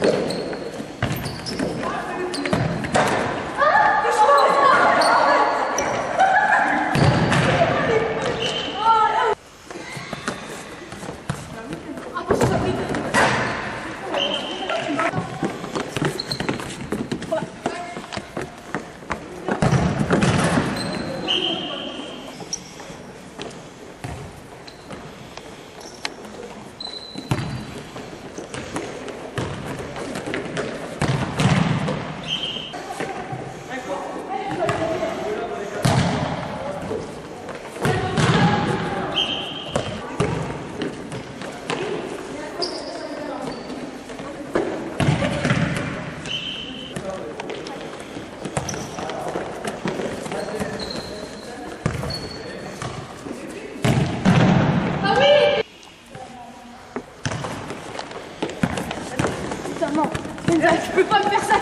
Obrigado. je peux pas me faire ça.